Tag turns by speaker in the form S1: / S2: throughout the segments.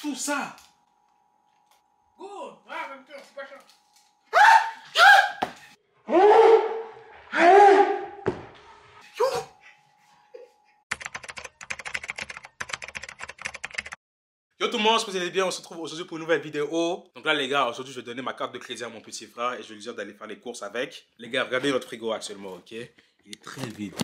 S1: Tout ça.
S2: Go! Ah, même temps, c'est pas cher.
S1: Yo tout le monde, j'espère que vous allez bien. On se retrouve aujourd'hui pour une nouvelle vidéo. Donc là, les gars, aujourd'hui, je vais donner ma carte de crédit à mon petit frère et je vais lui dire d'aller faire les courses avec. Les gars, regardez votre frigo actuellement, ok? Il est très vide.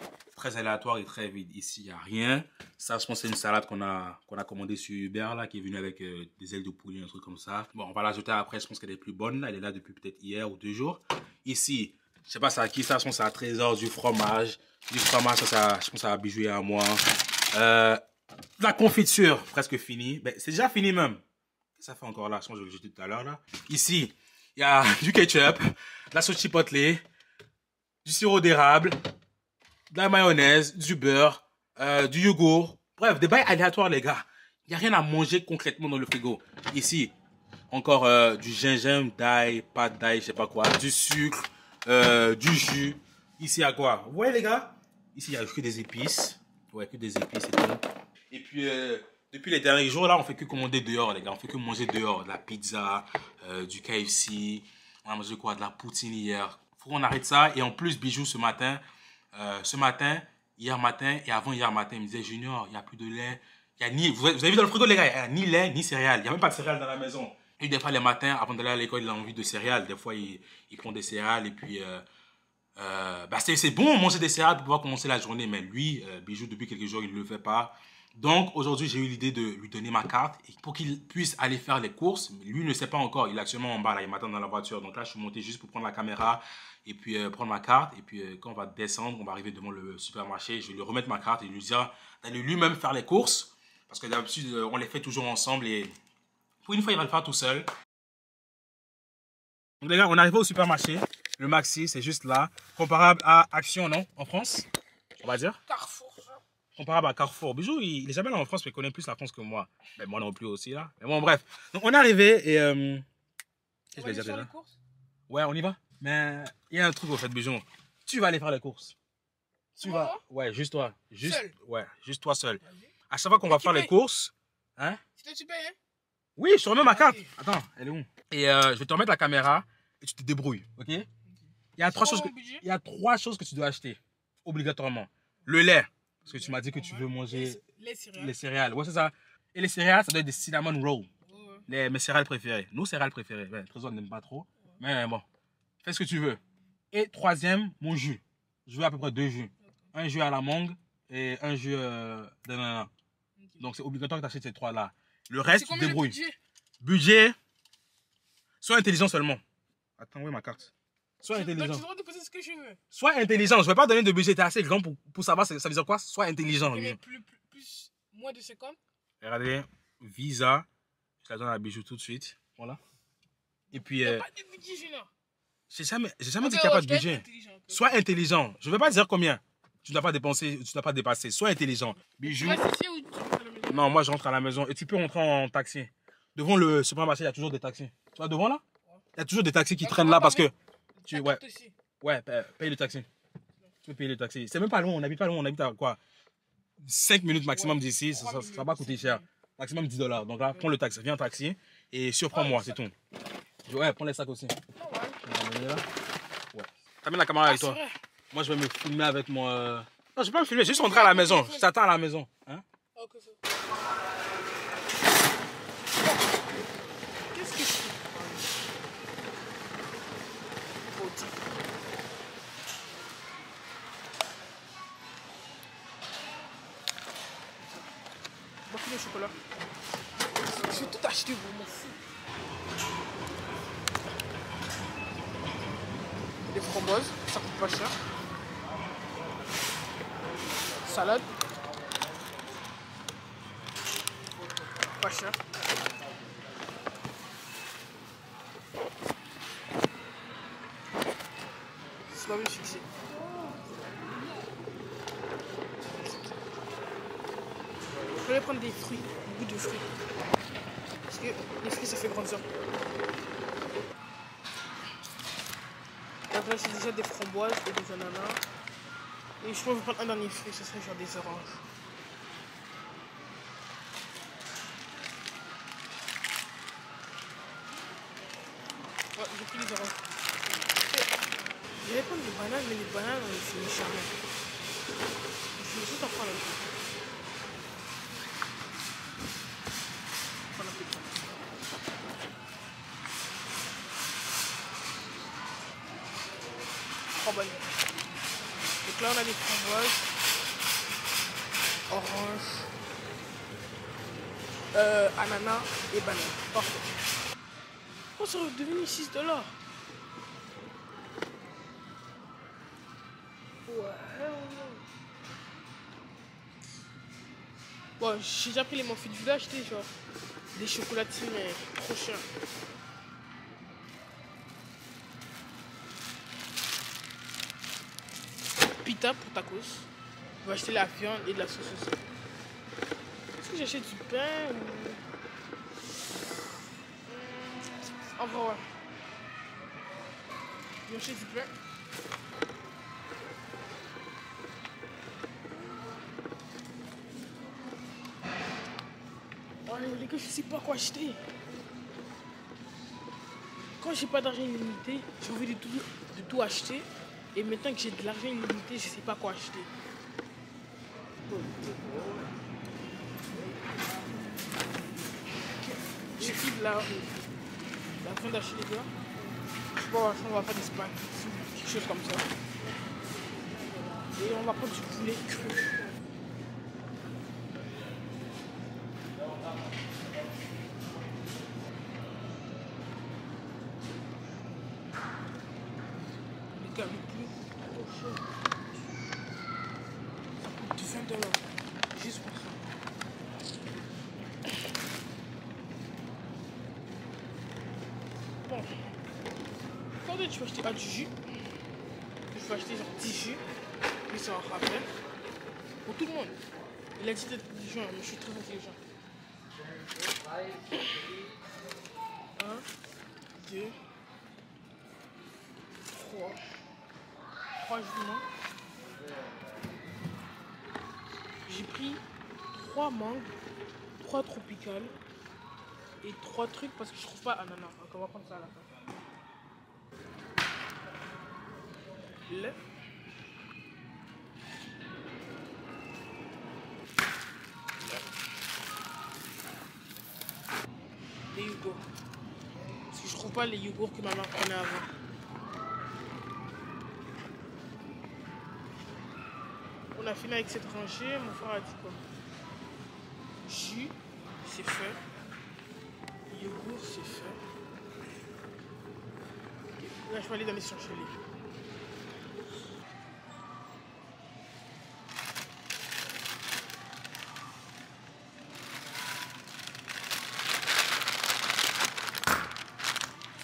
S1: Très aléatoire et très vide. Ici, il n'y a rien. Ça, je pense, c'est une salade qu'on a, qu'on a commandée sur Uber, là, qui est venue avec euh, des ailes de poulet, un truc comme ça. Bon, on va l'ajouter après. Je pense qu'elle est plus bonne. Elle est là depuis peut-être hier ou deux jours. Ici, je sais pas ça à qui ça. Je pense à Trésor, du fromage. Du fromage, ça, je pense ça a bijoué à moi. Euh, la confiture, presque finie. Ben, c'est déjà fini même. Ça fait encore là? Je pense que je jeter tout à l'heure là. Ici, il y a du ketchup, la sauce chipotle, du sirop d'érable, de la mayonnaise, du beurre, euh, du yogourt. Bref, des bails aléatoires les gars. Il n'y a rien à manger concrètement dans le frigo. Ici, encore euh, du gingembre, d'ail, pas d'ail, je sais pas quoi, du sucre, euh, du jus. Ici, a quoi? Vous voyez les gars? Ici, il y a que des épices. Ouais, que des épices et tout. Et puis, depuis les derniers jours, là, on fait que commander dehors, les gars. On fait que manger dehors. De la pizza, du KFC. On a mangé quoi? De la poutine hier. Faut qu'on arrête ça. Et en plus, Bijou, ce matin, euh, ce matin, hier matin et avant hier matin, il me disait Junior, il n'y a plus de lait. Y a ni, vous avez vu dans le frigo, les gars, il n'y a ni lait, ni céréales. Il n'y a même pas de céréales dans la maison. Et des fois, les matins, avant d'aller à l'école, il a envie de céréales. Des fois, il, il prend des céréales et puis. Euh, euh, bah c'est bon manger des céréales pour pouvoir commencer la journée, mais lui, Bijou, depuis quelques jours, il ne le fait pas. Donc aujourd'hui, j'ai eu l'idée de lui donner ma carte pour qu'il puisse aller faire les courses. Lui ne sait pas encore, il est actuellement en bas, là, il m'attend dans la voiture. Donc là, je suis monté juste pour prendre la caméra et puis euh, prendre ma carte. Et puis euh, quand on va descendre, on va arriver devant le supermarché, je vais lui remettre ma carte et lui dire d'aller lui-même faire les courses. Parce que d'habitude, euh, on les fait toujours ensemble et pour une fois, il va le faire tout seul. Donc les gars, on est arrivé au supermarché. Le Maxi, c'est juste là. Comparable à Action, non? En France, on va dire?
S2: Carrefour.
S1: Comparable à Carrefour. Bijou, il, il est jamais là en France, mais il connaît plus la France que moi. Mais moi non plus aussi, là. Mais bon, bref. Donc on est arrivé et... Euh... Qu'est-ce que je vais
S2: va
S1: dire déjà? Ouais, on y va. Mais il y a un truc au fait, Bijou. Tu vas aller faire les courses. Tu vas... Ouais, juste toi. Juste...
S2: Seul?
S1: Ouais, juste toi seul. À chaque fois qu'on va faire les courses... Hein?
S2: Toi, tu payes, hein?
S1: Oui, je te remets ma carte. Attends, elle est où? Et euh, je vais te remettre la caméra et tu te débrouilles, ok? Il y a trois choses que... Il y a trois choses que tu dois acheter, obligatoirement. Le lait, parce que tu m'as dit que tu veux manger
S2: Les- Les céréales.
S1: les céréales. Ouais, c'est ça. Et les céréales, ça doit être des cinnamon rolls. Les, mes céréales préférées. Nos céréales préférées. Ouais, Trésor n'aime pas trop. Mais bon, fais ce que tu veux. Et troisième, mon jus. Je veux à peu près deux jus. Un jus à la mangue et un jus euh, d'ananas.
S2: Ok.
S1: Donc c'est obligatoire que tu achètes ces trois-là. Le reste, tu débrouilles.
S2: budget
S1: Budget, sois intelligent seulement. Attends, où est ma carte? Sois
S2: Donc, tu
S1: intelligent.
S2: as le droit de poser ce que je veux.
S1: Sois intelligent. Je vais pas donner de budget. T'es assez grand pour, pour savoir ça ça veut dire quoi? Sois intelligent.
S2: Mais plus, plus, plus, moins de 50.
S1: Regardez, Visa. Je la donne à Bijou tout de suite. Voilà. Et puis,
S2: Il n'y
S1: euh,
S2: a pas de budget, Junior.
S1: J'ai jamais, jamais dit qu'il n'y a pas
S2: ouais,
S1: de budget.
S2: intelligent.
S1: Sois intelligent. Je ne vais pas dire combien. Tu ne dois pas dépenser, tu ne dois pas dépasser. Sois intelligent. Bijou.
S2: Ou tu rentres à la maison
S1: Non, moi je rentre à la maison. Et tu peux rentrer en taxi. Devant le supermarché, il y a toujours des taxis. Tu vois devant là? Il y a toujours des taxis qui
S2: Ah,
S1: traînent là parce que. Tu, ouais,
S2: aussi.
S1: ouais, paye, le taxi. Tu peux payer le taxi. C'est même pas loin, on n'habite pas loin, on habite à quoi? 5 minutes maximum
S2: Ouais,
S1: d'ici, ça,
S2: minutes,
S1: ça va pas coûter cher. Maximum 10 dollars. Donc là, prends le taxi, viens en taxi et surprends-moi,
S2: Ouais,
S1: c'est tout. Ouais, prends les sacs aussi.
S2: Ah ouais.
S1: Ouais. T'amènes la caméra
S2: Ah,
S1: avec
S2: c'est
S1: toi.
S2: vrai.
S1: Moi, je vais me filmer avec mon. euh, Non, je vais pas me filmer, juste rentrer à la maison. Je t'attends à la maison. Hein
S2: Ah, ok, ça. Qu'est-ce que je fais? Oh, tiens. Bah, le chocolat. Je vais tout acheter, vous m'en fous. Des ça coûte pas cher. Salade. Pas cher. C'est pas fixé. Je vais prendre des fruits, beaucoup de fruits. Parce que les fruits ça fait grandir. place, c'est déjà des framboises et des ananas. Et je trouve prendre un dernier fruit, ce serait genre des oranges. Ouais, j'ai pris les oranges. Je vais prendre des bananes, mais les bananes, c'est méchant. Je vais juste en prendre un peu. Là, on a des framboises, orange, euh, ananas et banane. Parfait. Oh, ça devenu 6 dollars. Ouais. Bon, j'ai déjà pris les morphées du village, acheté genre des chocolatines, mais trop cher. Pour tacos. Je vais acheter la viande et de la sauce aussi. Est-ce que j'achète du pain ou... Hmm, En vrai, ouais. J'achète du pain. Oh les gars, je sais pas quoi acheter. Quand j'ai pas d'argent illimité, j'ai envie de tout, de tout acheter. Et maintenant que j'ai de l'argent illimité, je sais pas quoi acheter. Pris de la, la fin d'acheter les gars. Bon, on va faire des spaghettis, quelque chose comme ça. Et on va prendre du poulet cru. Pas du jus, il faut acheter genre 10 jus. Mais c'est un rappel. Pour tout le monde. Il a dit d'être intelligent, mais je suis très intelligent. 1, 2, 3. 3 jus de mangue. J'ai pris 3 mangues, 3 tropicales et 3 trucs parce que je trouve pas ananas. Donc on va prendre ça à la fin. Lait. Les yogourts. Parce que je trouve pas les yogourts que ma mère prenait avant. On a fini avec cette rangée. Mon frère a dit quoi? Jus, c'est fait. Yogourt, c'est fait. Là, je vais aller dans les surgelés.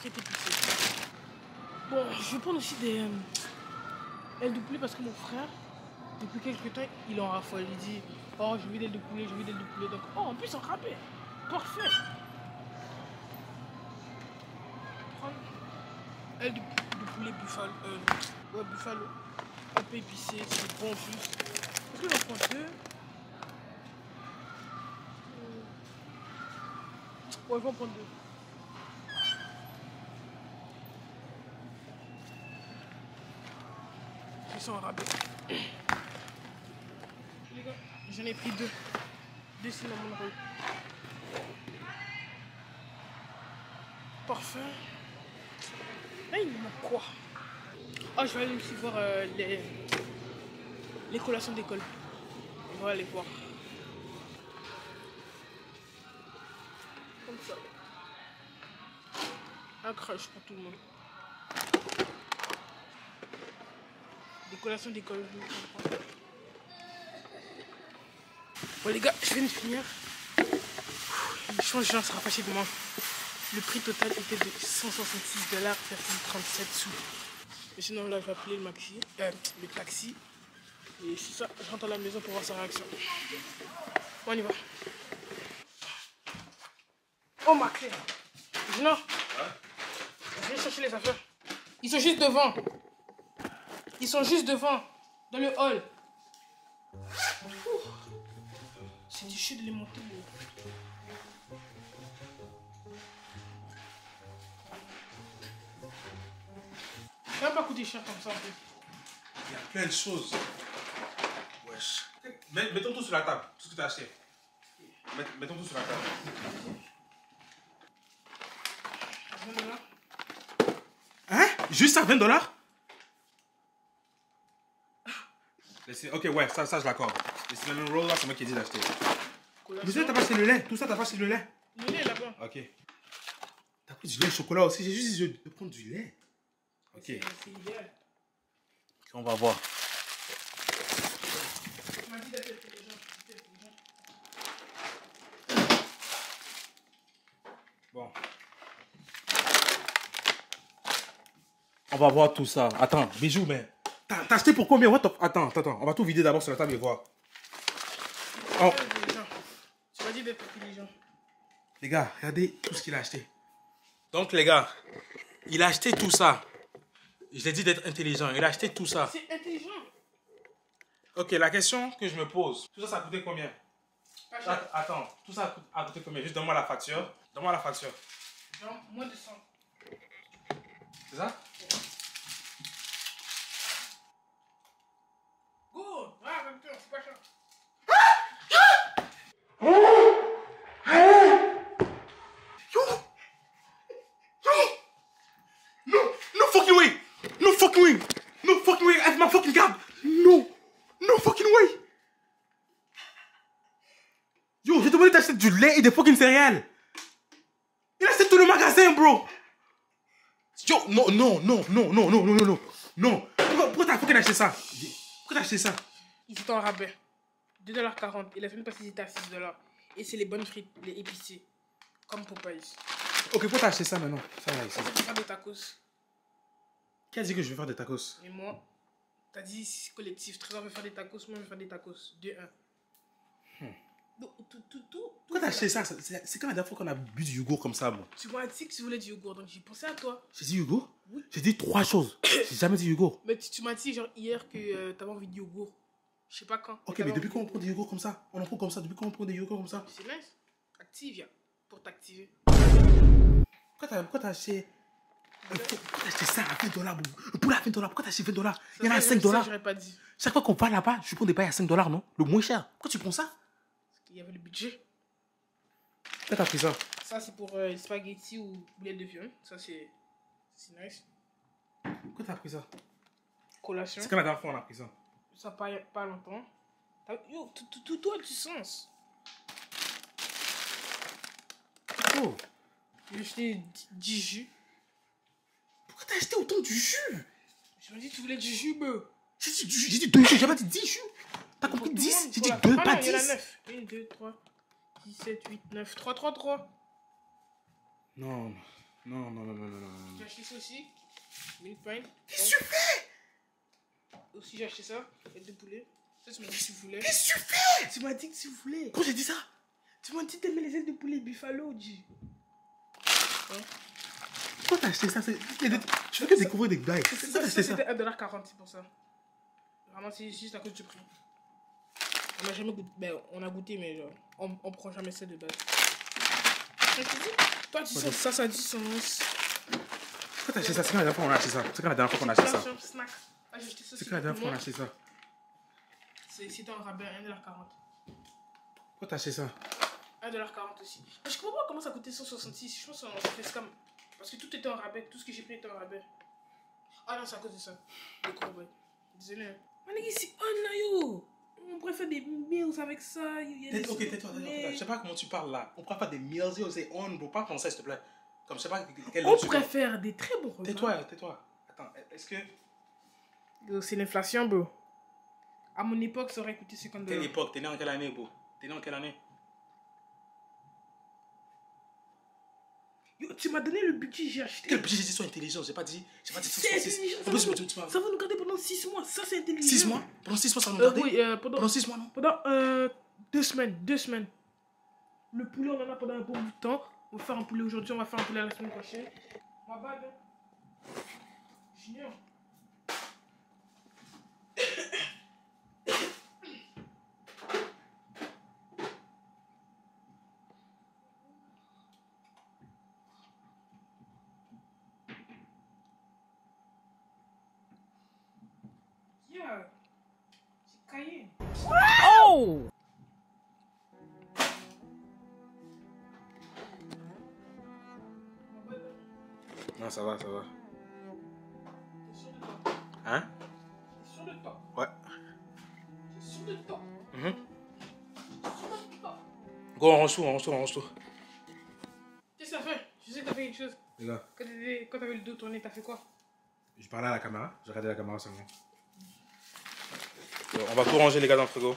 S2: C'était poussé. Bon, je vais aussi des euh, ailes de poulet parce que mon frère, depuis quelques temps, il en raffole. Il dit Oh, je veux des ailes de poulet, je veux des ailes de poulet. Donc, oh, en plus, en râpé. Parfait. Prendre ailes de, poulet buffalo. Euh, ouais, buffalo. Un peu épicé, c'est bon en plus. Est-ce que deux Ouais, je vais en prendre deux. Ils sont rabais. J'en ai pris deux. Deux cinnamon rolls. Parfait. Là, il manque quoi? Ah, je vais aller aussi voir euh, les... les collations d'école. On va aller voir. Comme ça. Un crush pour tout le monde. Des d'école. je comprends. Bon les gars, je viens de finir. Le changement sera passé demain. Le prix total était de 166 dollars 37 sous. Et sinon là je vais appeler le maxi, euh, le taxi. Et ça, je rentre à la maison pour voir sa réaction. Bon, on y va. Oh ma clé. Non. Viens chercher les affaires. Ils sont juste devant. Ils sont juste devant, dans le hall. C'est du chute de les monter. coûté cher comme ça en fait.
S1: Il y a plein de choses. Wesh. Mets- Mettons tout sur la table, tout ce que tu as acheté. Mett- Mettons tout sur la table.
S2: 20 dollars.
S1: Hein? Juste ça, 20 dollars? Ok, ouais, ça, ça je l'accorde. Les cinnamon rolls là, c'est moi qui ai dit d'acheter. Mais ça, t'as pas acheté le lait? Tout ça, t'as pas acheté le lait?
S2: Le lait là-bas.
S1: Ok. T'as pris du lait au chocolat aussi, j'ai juste dit de prendre du lait. Ok,
S2: C'est c'est idéal.
S1: on va voir. Bon. On va voir tout ça. Attends, bijou, mais. T'as acheté pour combien? What the- Attends, attends, attends. On va tout vider d'abord sur la table et voir. Oh.
S2: Tu m'as dit d'être intelligent.
S1: les gars, regardez tout ce qu'il a acheté. Donc, les gars, il a acheté tout ça. Je l'ai dit d'être intelligent. Il a acheté tout ça.
S2: C'est intelligent.
S1: Ok, la question que je me pose. Tout ça, ça a coûté combien?
S2: Pas cher.
S1: Att- Attends, tout ça a coûté- combien? Juste donne-moi la facture. Donne-moi la facture.
S2: Genre moins de 100.
S1: C'est ça
S2: Va, même temps, c'est pas cher.
S1: Yo! Yo! No! No fucking way! No fucking way! No fucking way! I have my fucking card! No! No fucking way! Yo, j'ai demandé d'acheter du lait et des fucking céréales! Il a tout le magasin, bro! Yo, non, non, non, non, non, non, non, non! Non! Pourquoi, pourquoi t'as fucking acheté ça? Pourquoi t'as acheté ça?
S2: Ils étaient en rabais. 2,40$. Et la semaine passée, ils étaient à 6$. Et c'est les bonnes frites, les épicées. Comme Popeyes.
S1: Ok, pourquoi t'as acheté ça maintenant? Ça va ici.
S2: C'est pour faire des tacos.
S1: Qui a dit que je vais faire des tacos?
S2: Et moi, t'as dit c'est collectif. Trésor veut faire des tacos, moi je veux faire des tacos. 2-1. Donc, tout, tout, tout.
S1: Pourquoi t'as acheté ça? C'est c'est quand la dernière fois qu'on a bu du yogourt comme ça, moi?
S2: Tu m'as dit que tu voulais du yogourt, donc j'ai pensé à toi.
S1: J'ai dit yogourt?
S2: Oui.
S1: J'ai dit trois choses. J'ai jamais dit yogourt.
S2: Mais tu, tu m'as dit genre hier que euh, t'avais envie de yogourt. Je sais pas quand.
S1: Ok, mais depuis quand on prend des yogourts comme ça? On en prend comme ça Depuis quand on prend des yogourts comme ça?
S2: C'est nice. Active, ya. Pour t'activer.
S1: Pourquoi t'as acheté. euh, Pourquoi t'as acheté ça à 20 dollars, poulet à 20 dollars Pourquoi t'as acheté 20 dollars? Il y en a à
S2: Ça,
S1: 5
S2: ça,
S1: dollars.
S2: J'aurais pas dit.
S1: Chaque fois qu'on va là-bas, je prends des pailles à 5 dollars, non? Le moins cher. Pourquoi tu prends ça?
S2: Il y avait le budget.
S1: Pourquoi t'as pris ça?
S2: Ça, c'est pour euh, les spaghettis ou boulettes de viande. Ça, c'est. C'est nice.
S1: Pourquoi t'as pris ça?
S2: Collation.
S1: C'est quand la dernière fois on a pris ça
S2: Ça, pas, pas longtemps. T'as- Yo, tout, a du sens.
S1: Oh
S2: J'ai acheté 10 10 jus.
S1: Pourquoi t'as acheté autant du jus?
S2: Je me dis, tu voulais du jus, bro.
S1: J'ai dit, du jus, j'ai dit deux jus, j'ai pas dit 10 jus T'as compris
S2: tout le
S1: 10
S2: monde,
S1: J'ai dit
S2: la-
S1: 2,
S2: ah
S1: pas
S2: non, Il y en a
S1: 10
S2: 9. 1, 2, 3, 6, 7, 8, 9. 3, 3, 3.
S1: Non, non, non, non, non, non.
S2: J'ai acheté ça aussi. Milk pint.
S1: Qu'est-ce que tu fais?
S2: Aussi, j'ai acheté ça. Et deux poulets. Ça, tu m'as dit que tu voulais.
S1: Qu'est-ce que tu fais?
S2: Tu m'as dit que tu voulais.
S1: Quand j'ai dit ça?
S2: Tu m'as dit que t'aimais les ailes de poulet buffalo, G.
S1: Pourquoi t'as acheté ça? Je veux que découvrir des blagues.
S2: Ça, C'était 1,40$, c'est pour ça. Vraiment, c'est juste à cause du prix. On a jamais goûté. Ben, on a goûté, mais genre, on, on prend jamais ça de base. Dis, Toi, tu sens ça, ça a du sens.
S1: Pourquoi t'as acheté ça? C'est quand la dernière fois qu'on a acheté ça? C'est quand la dernière fois qu'on a acheté ça?
S2: Acheté ça
S1: C'est quand la dernière
S2: pour
S1: fois qu'on a acheté ça
S2: C'est- C'était en rabais 1,40$.
S1: Pourquoi t'as acheté ça
S2: 1,40$ aussi. Mais je comprends pas comment ça coûtait 166. Je pense que c'est scam. Parce que tout était en rabais. Tout ce que j'ai pris était en rabais. Ah non, c'est à cause de ça. Le. Désolé. hein. On là, yo. On pourrait faire des meals avec ça. il y a des-
S1: Ok, tais-toi, tais-toi. Je sais pas comment tu parles là. On faire des meals, yo, c'est on. Faut pas penser, s'il te plaît. Comme je sais pas quel
S2: On faire des très bons repas.
S1: Tais-toi, tais-toi. Attends, est-ce que.
S2: C'est l'inflation, bro. À mon époque, ça aurait coûté 50
S1: Quelle
S2: dollars.
S1: époque? T'es né en quelle année, bro? T'es né en quelle année?
S2: Yo, tu m'as donné le budget, j'ai acheté.
S1: Quel budget? J'ai dit intelligent J'ai pas dit. J'ai pas dit
S2: C'est intelligent,
S1: En
S2: ça
S1: plus,
S2: va- Ça va nous garder pendant 6 mois. Ça, c'est intelligent.
S1: 6 mois? Pendant 6 mois, ça va nous
S2: Euh,
S1: garder?
S2: oui, euh, pendant,
S1: Pendant 6 mois, non?
S2: pendant euh, deux semaines. Deux semaines. Le poulet, on en a pendant un bon bout de temps. On va faire un poulet aujourd'hui, on va faire un poulet la semaine prochaine. Ma bague. hein. Junior.
S1: Non, ça va, ça va.
S2: T'es sûr de toi
S1: Hein?
S2: T'es sûr de toi
S1: Ouais.
S2: T'es sûr de toi. T'es sûr de toi
S1: Go, on range tout, on range tout, on range tout.
S2: Qu'est-ce que t'as fait? Je sais que t'as fait quelque chose. Quand t'avais le dos tourné, t'as fait quoi?
S1: Je parlais à la caméra. J'ai regardé la caméra seulement. Bon, on va tout ranger, les gars, dans le frigo.